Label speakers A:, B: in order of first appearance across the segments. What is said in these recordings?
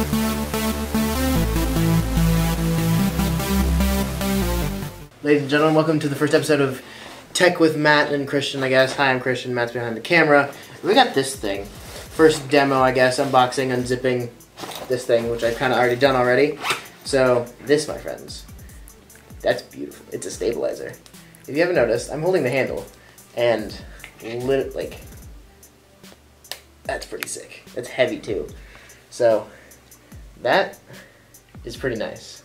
A: Ladies and gentlemen, welcome to the first episode of Tech with Matt and Christian, I guess. Hi, I'm Christian, Matt's behind the camera. We got this thing. First demo, I guess, unboxing, unzipping this thing, which I've kind of already done already. So, this, my friends, that's beautiful. It's a stabilizer. If you haven't noticed, I'm holding the handle, and lit, like, that's pretty sick. It's heavy, too. So, that is pretty nice.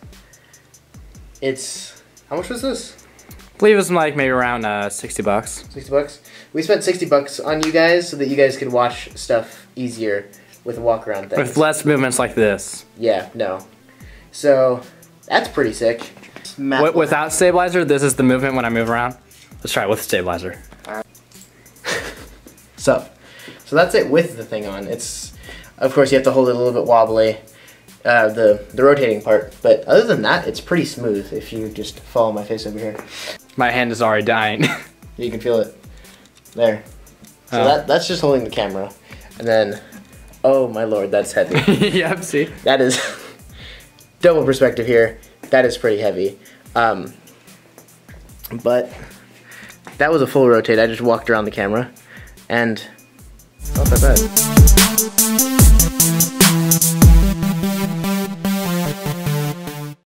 A: It's, how much was this?
B: I believe it was like maybe around uh, 60 bucks.
A: 60 bucks. We spent 60 bucks on you guys so that you guys could watch stuff easier with a walk around things.
B: With less movements like this.
A: Yeah, no. So, that's pretty sick.
B: W without stabilizer, this is the movement when I move around. Let's try it with stabilizer.
A: so, so that's it with the thing on. It's, of course, you have to hold it a little bit wobbly, uh, the the rotating part. But other than that, it's pretty smooth. If you just follow my face over here,
B: my hand is already dying.
A: you can feel it there. So oh. that that's just holding the camera, and then, oh my lord, that's heavy.
B: yep. See.
A: That is double perspective here. That is pretty heavy. Um, but that was a full rotate. I just walked around the camera, and not that bad.